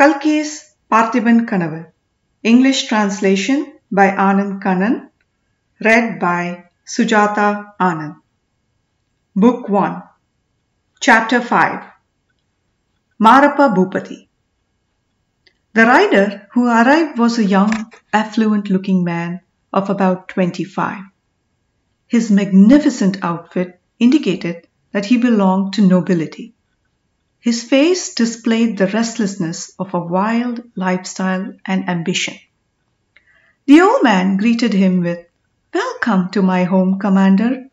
Kalki's Parthiban Kanavu. English translation by Anand Kannan. Read by Sujatha Anand. Book 1. Chapter 5. Marappa Bhupathi. The rider who arrived was a young, affluent looking man of about 25. His magnificent outfit indicated that he belonged to nobility. His face displayed the restlessness of a wild lifestyle and ambition. The old man greeted him with, Welcome to my home, Commander.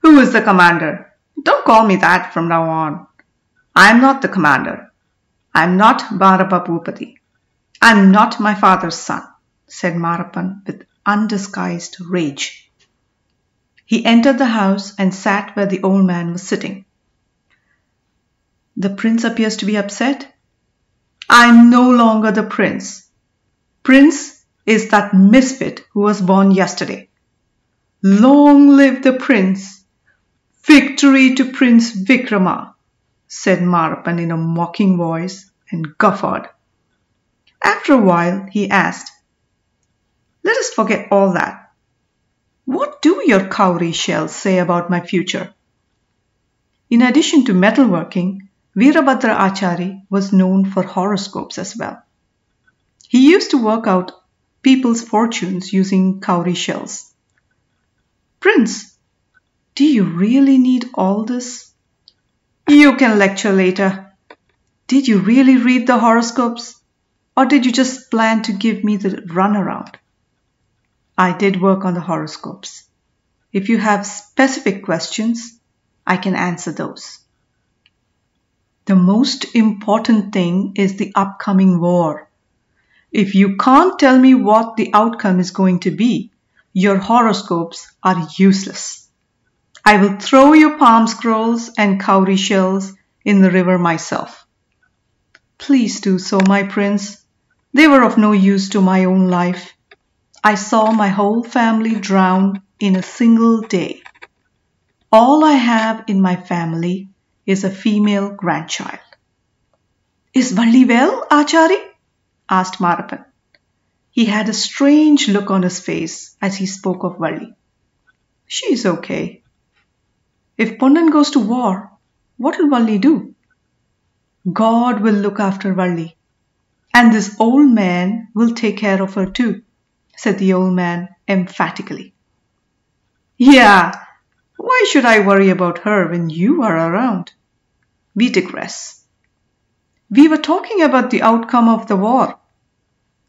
Who is the commander? Don't call me that from now on. I am not the commander. I am not Marappa Bhupathi. I am not my father's son, said Marappan with undisguised rage. He entered the house and sat where the old man was sitting. The prince appears to be upset. I am no longer the prince. Prince is that misfit who was born yesterday. Long live the prince! Victory to Prince Vikrama, said Marappan in a mocking voice and guffawed. After a while, he asked, Let us forget all that. What do your cowrie shells say about my future? In addition to metalworking, Virabhadra Achari was known for horoscopes as well. He used to work out people's fortunes using cowrie shells. Prince, do you really need all this? You can lecture later. Did you really read the horoscopes? Or did you just plan to give me the runaround? I did work on the horoscopes. If you have specific questions, I can answer those. The most important thing is the upcoming war. If you can't tell me what the outcome is going to be, your horoscopes are useless. I will throw your palm scrolls and cowrie shells in the river myself. Please do so, my prince. They were of no use to my own life. I saw my whole family drown in a single day. All I have in my family is a female grandchild. Is Valli well, Achari? asked Marappan. He had a strange look on his face as he spoke of Valli. She is okay. If Ponnan goes to war, what will Valli do? God will look after Valli. And this old man will take care of her too, said the old man emphatically. Yeah, why should I worry about her when you are around? We digress. We were talking about the outcome of the war.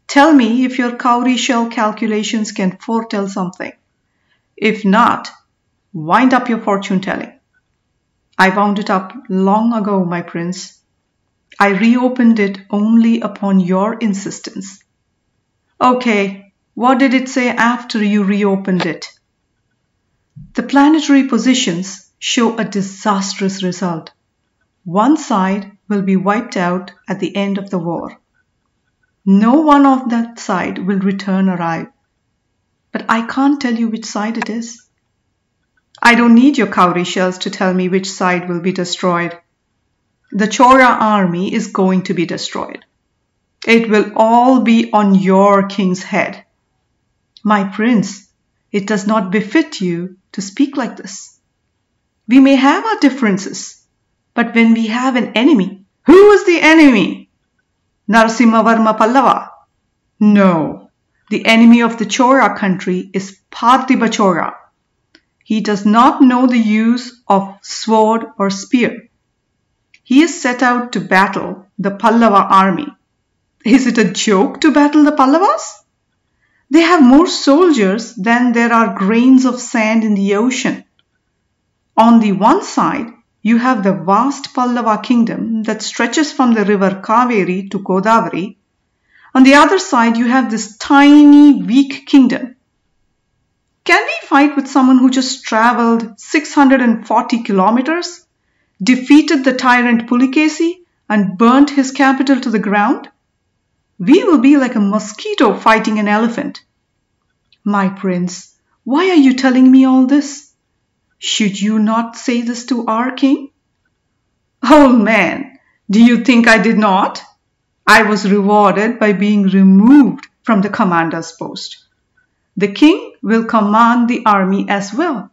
Tell me if your cowrie shell calculations can foretell something. If not, wind up your fortune telling. I wound it up long ago, my prince. I reopened it only upon your insistence. Okay, what did it say after you reopened it? The planetary positions show a disastrous result one side will be wiped out at the end of the war. No one of that side will return alive. But I can't tell you which side it is. I don't need your cowrie shells to tell me which side will be destroyed. The Chora army is going to be destroyed. It will all be on your king's head. My prince, it does not befit you to speak like this. We may have our differences, but when we have an enemy, who is the enemy? Narasimhavarma Pallava? No, the enemy of the Chora country is Parthiba Chora. He does not know the use of sword or spear. He is set out to battle the Pallava army. Is it a joke to battle the Pallavas? They have more soldiers than there are grains of sand in the ocean. On the one side, you have the vast Pallava kingdom that stretches from the river Kaveri to Godavari. On the other side, you have this tiny, weak kingdom. Can we fight with someone who just traveled 640 kilometers, defeated the tyrant Pulikesi, and burnt his capital to the ground? We will be like a mosquito fighting an elephant. My prince, why are you telling me all this? Should you not say this to our king? Old man, do you think I did not? I was rewarded by being removed from the commander's post. The king will command the army as well.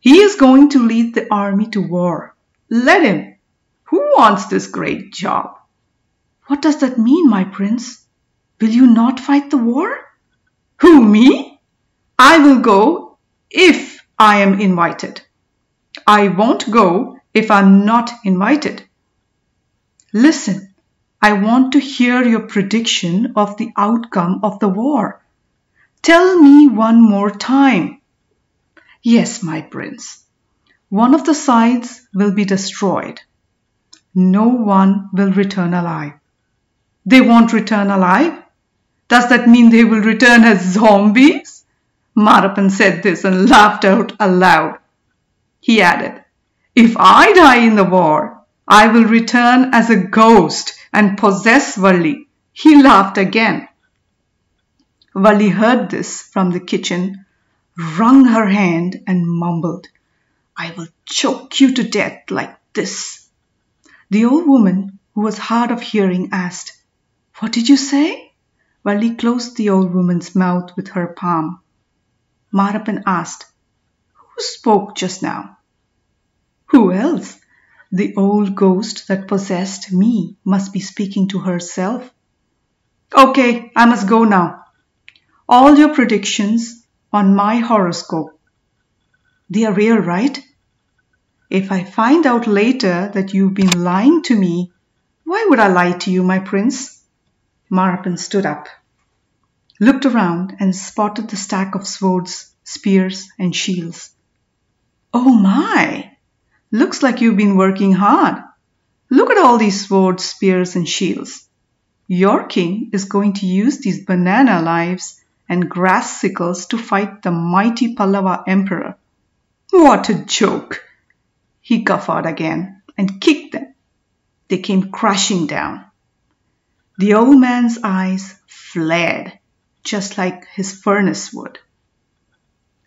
He is going to lead the army to war. Let him. Who wants this great job? What does that mean, my prince? Will you not fight the war? Who, me? I will go if I am invited. I won't go if I'm not invited. Listen, I want to hear your prediction of the outcome of the war. Tell me one more time. Yes, my prince. One of the sides will be destroyed. No one will return alive. They won't return alive? Does that mean they will return as zombies? Marappan said this and laughed out aloud. He added, If I die in the war, I will return as a ghost and possess Valli. He laughed again. Valli heard this from the kitchen, wrung her hand, and mumbled, I will choke you to death like this. The old woman, who was hard of hearing, asked, What did you say? Valli closed the old woman's mouth with her palm. Marappan asked, Who spoke just now? Who else? The old ghost that possessed me must be speaking to herself. Okay, I must go now. All your predictions on my horoscope. They are real, right? If I find out later that you've been lying to me, why would I lie to you, my prince? Marappan stood up, looked around, and spotted the stack of swords, spears, and shields. Oh my! Looks like you've been working hard. Look at all these swords, spears, and shields. Your king is going to use these banana lives and grass sickles to fight the mighty Pallava emperor. What a joke! He guffawed again and kicked them. They came crashing down. The old man's eyes flared, just like his furnace would.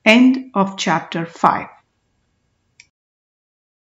End of chapter 5.